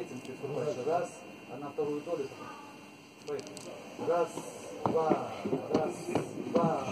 Никитинке короче, раз, а на вторую долю. Раз, два, раз, два.